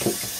Cool.